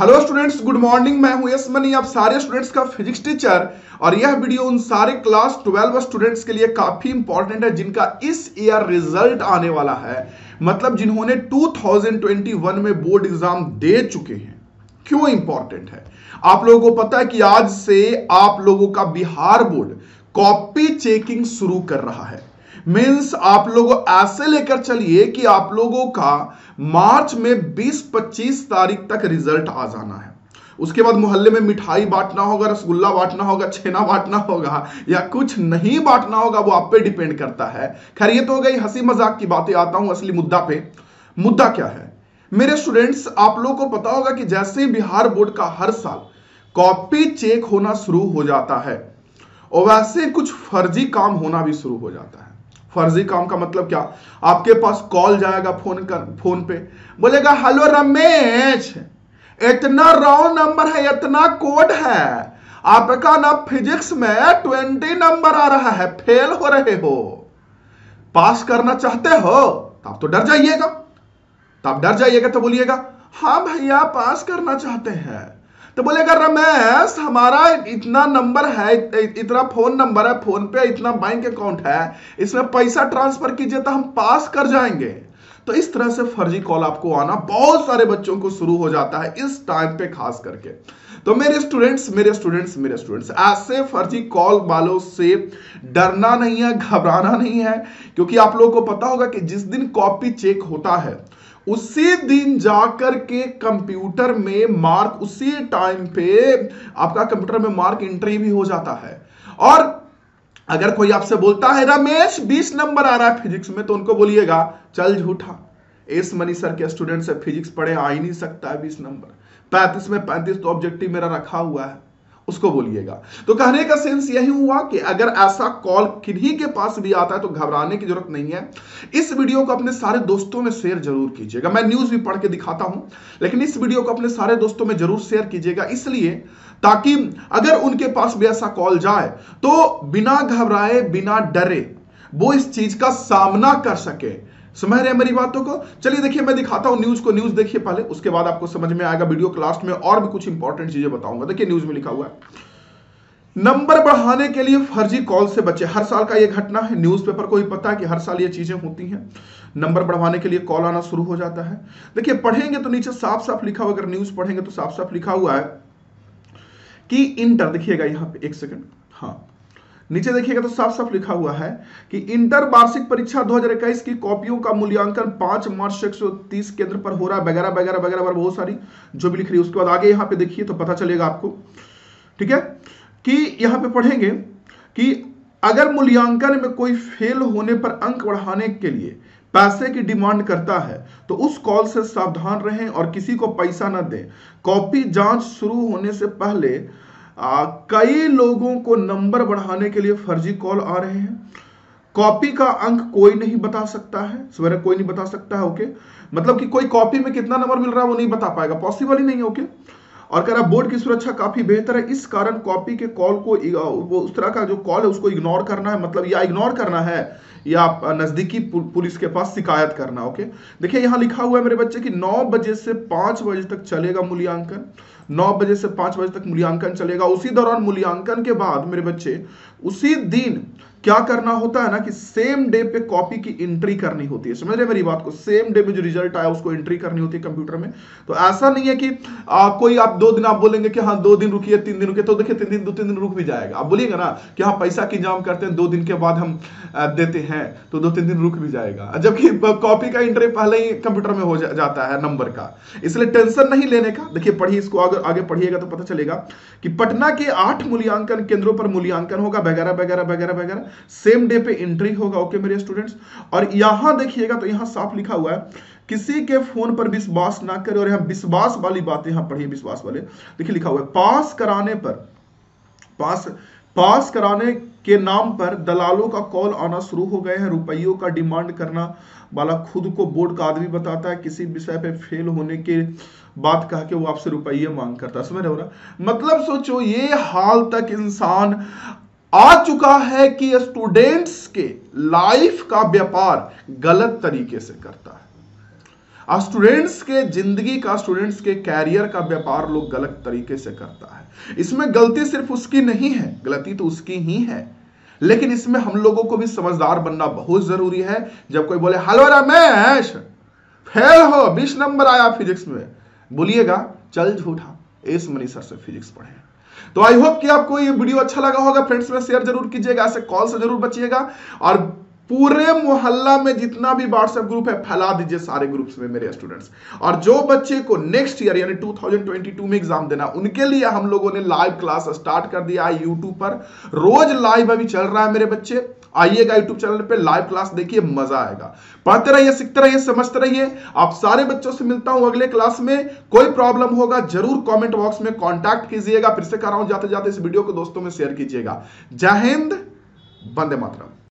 Hello students good morning मैं हूँ yes money आप सारे स्टूडेंट्स का फिजिक्स टीचर और यह वीडियो उन सारे क्लास 12 स्टूडेंट्स के लिए काफ़ी इंपॉर्टेंट है, जिनका इस ईयर रिज़ल्ट आने वाला है। मतलब जिन्होंने 2021 में बोर्ड एग्ज़ाम दे चुके हैं। क्यों इंपॉर्टेंट है? आप लोगों को पता है कि आज से आप लोगों का बिहार बोर्ड कॉपी चेकिंग शुरू कर रहा है। मीन्स आप लोग ऐसे लेकर चलिए कि आप लोगों का मार्च में 20-25 तारीख तक रिज़ल्ट आ जाना है। उसके बाद मोहल्ले में मिठाई बांटना होगा, रसगुल्ला बांटना होगा, छेना बांटना होगा, या कुछ नहीं बांटना होगा, वो आप पे डिपेंड करता है। खैर, ये तो हो गई हँसी मज़ाक की बातें, आता हूँ असली मुद्दा पे। मुद्दा क्या है? मेरे स्टूडेंट्स, आप लोगों को पता होगा कि जैसे बिहार बोर्ड का हर साल कॉपी चेक होना शुरू हो जाता है, और वैसे कुछ फर्जी काम होना भी शुरू हो जाता है। फर्जी काम का मतलब क्या? आपके पास कॉल जाएगा फ़ोन कर फ़ोन पे। बोलेगा, हेलो रमेश, इतना रॉन्ग नंबर है, इतना कोड है। आपका ना फिजिक्स में ट्वेंटी नंबर आ रहा है फेल हो रहे हो। पास करना चाहते हो तो आप तो डर जाइएगा। तो आप डर जाइएगा तो बोलिएगा हाँ भैया पास करना चाहते हैं। तो बोलेगा रमेश, हमारा इतना नंबर है, इतना फ़ोन नंबर है, फ़ोन पे इतना बैंक अकाउंट है, इसमें पैसा ट्रांसफ़र कीजिए तो हम पास कर जाएँगे। तो इस तरह से फर्जी कॉल आपको आना बहुत सारे बच्चों को शुरू हो जाता है इस टाइम पे खास करके। तो मेरे स्टूडेंट्स मेरे स्टूडेंट्स मेरे स्टूडेंट्स ऐसे फर्जी कॉल वालों से डरना नहीं है, घबराना नहीं है, क्योंकि आप लोगों को पता होगा कि जिस दिन कॉपी चेक होता है उसी दिन जाकर के कंप्यूटर में मार्क, उसी टाइम पे आपका कंप्यूटर में मार्क एंट्री भी हो जाता है। और अगर कोई आपसे बोलता है, रमेश 20 नंबर आ रहा है फिजिक्स में तो उनको बोलिएगा, चल झूठा। एस मनी सर के स्टूडेंट से फिजिक्स पढ़े आ ही नहीं सकता है 20 नंबर। पैंतीस में पैंतीस तो ऑब्जेक्टिव मेरा रखा हुआ है। उसको बोलिएगा। तो कहने का सेंस यही हुआ कि अगर ऐसा कॉल किन्हीं के पास भी आता है तो घबराने की ज़रूरत नहीं है। इस वीडियो को अपने सारे दोस्तों में शेयर ज़रूर कीजिएगा। मैं न्यूज़ भी पढ़ के दिखाता हूँ, लेकिन इस वीडियो को अपने सारे दोस्तों में ज़रूर शेयर कीजिएगा। इसलिए, ताकि अगर उनके पास भी ऐसा कॉल जाए तो बिना घबराए, बिना डरे, वो इस चीज़ का सामना कर सके। समझ रहे हैं मेरी बातों को। चलिए देखिए, मैं दिखाता हूँ न्यूज़ को। न्यूज़ देखिए पहले, उसके बाद आपको समझ में आएगा वीडियो के में और भी कुछ इंपॉर्टेंट चीज़ें बताऊँगा। देखिए न्यूज़ में लिखा हुआ है। नंबर बढ़ाने के लिए फर्जी कॉल से बचे। हर साल का यह घटना है। न्यूज़पेपर को ही पता है कि हर साल ये चीज़ें होती हैं। नंबर बढ़वाने के लिए कॉल आना शुरू हो जाता है। देखिए, पढ़ेंगे तो नीचे साफ़ साफ़ लिखा हुआ, अगर न्यूज़ पढ़ेंगे तो साफ़ साफ़ लिखा हुआ है कि इंटर देखिएगा यहाँ पे, एक सेकंड हाँ। नीचे देखिएगा तो साफ़ साफ़ लिखा हुआ है कि इंटर वार्षिक परीक्षा 2021 की कॉपियों का मूल्यांकन 5 मार्च 130 केंद्र पर हो रहा है। वगैरह वगैरह वगैरह बहुत सारी जो भी लिख रही है। उसके बाद आगे यहाँ पे देखिए तो पता चलेगा आपको। ठीक है? कि यहाँ पे पढ़ेंगे कि अगर मूल्यांकन में कोई फेल होने पर अंक बढ़ाने के लिए पैसे की डिमांड करता है तो उस कॉल से सावधान रहें और किसी को पैसा न दें। कॉपी जाँच शुरू होने से पहले आ, कई लोगों को नंबर बढ़ाने के लिए फर्जी कॉल आ रहे हैं। कॉपी का अंक कोई नहीं बता सकता है। सवेरे कोई नहीं बता सकता है ओके? मतलब कि कोई कॉपी में कितना नंबर मिल रहा है वो नहीं बता पाएगा। पॉसिबल ही नहीं है ओके? और कह रहा बोर्ड की सुरक्षा काफ़ी बेहतर है। इस कारण कॉपी के कॉल को वो उस तरह का जो कॉल है, उसको इग्नोर करना है। मतलब या इग्नोर करना है, या नजदीकी पुलिस के पास शिकायत करना ओके देखिए, यहाँ लिखा हुआ है मेरे बच्चे की नौ बजे से पाँच बजे तक चलेगा मूल्यांकन। नौ बजे से पाँच बजे तक मूल्यांकन चलेगा। उसी दौरान मूल्यांकन के बाद मेरे बच्चे, उसी दिन क्या करना होता है ना कि सेम डे पे कॉपी की एंट्री करनी होती है। समझ रहे मेरी बात को? सेम डे में जो रिज़ल्ट आया उसको एंट्री करनी होती है कंप्यूटर में। तो ऐसा नहीं है कि आ, कोई आप दो दिन आप बोलेंगे कि हाँ दो दिन रुकिए तीन दिन रुकिए तो देखिए तीन दिन दो तीन दिन रुक भी जाएगा। आप बोलिएगा ना कि हाँ पैसा की इंतज़ाम करते हैं दो दिन के बाद हम देते हैं तो दो तीन दिन रुक भी जाएगा। जबकि कॉपी का एंट्री पहले ही कंप्यूटर में हो जाता है नंबर का। इसलिए टेंशन नहीं लेने का। देखिए पढ़िए इसको आगे आगे पढ़िएगा तो पता चलेगा कि पटना के आठ मूल्यांकन केंद्रों पर मूल्यांकन होगा वगैरह वगैरह वगैरह वगैरह। सेम डे पे एंट्री होगा ओके मेरे स्टूडेंट्स और यहाँ देखिएगा तो यहाँ साफ़ लिखा हुआ है, किसी के फ़ोन पर विश्वास ना करें और यहाँ विश्वास वाली बात यहाँ पढ़िए, विश्वास वाले। देखिए लिखा हुआ है, पास कराने पर, पास पास कराने के नाम पर दलालों का कॉल आना शुरू हो गए हैं, रुपयों का डिमांड करना वाला खुद को बोर्ड का आदमी बताता है, किसी विषय पे फेल होने के बात कह के वो आपसे रुपये मांग करता है। समझ रहे हो ना? मतलब सोचो, ये हाल तक इंसान आ चुका है कि स्टूडेंट्स के लाइफ का व्यापार गलत तरीके से करता है। स्टूडेंट्स के ज़िंदगी का स्टूडेंट्स के कैरियर का व्यापार लोग गलत तरीके से करता है। इसमें गलती सिर्फ़ उसकी नहीं है, गलती तो उसकी ही है। लेकिन इसमें हम लोगों को भी समझदार बनना बहुत ज़रूरी है। जब कोई बोले, हेलो रमेश फेल हो, बीस नंबर आया फिजिक्स में। बोलिएगा, चल झूठा, एस मनी सर से फिजिक्स पढ़े तो आई होप कि आपको ये वीडियो अच्छा लगा होगा। फ्रेंड्स में शेयर ज़रूर कीजिएगा, ऐसे कॉल से ज़रूर बचिएगा। और पूरे मोहल्ला में जितना भी व्हाट्सएप ग्रुप है, फैला दीजिए सारे ग्रुप्स में मेरे स्टूडेंट्स और जो बच्चे को नेक्स्ट ईयर यानी 2022 में एग्ज़ाम देना, उनके लिए हम लोगों ने लाइव क्लास स्टार्ट कर दिया है यूट्यूब पर। रोज लाइव अभी चल रहा है मेरे बच्चे। आइएगा यूट्यूब चैनल पे लाइव क्लास देखिए, मज़ा आएगा। पढ़ते रहिए, सीखते रहिए, समझते रहिए। आप सारे बच्चों से मिलता हूँ अगले क्लास में। कोई प्रॉब्लम होगा, ज़रूर कमेंट बॉक्स में कांटेक्ट कीजिएगा। फिर से कर रहा हूँ जाते जाते इस वीडियो को दोस्तों में शेयर कीजिएगा। जय हिंद, वंदे मातरम।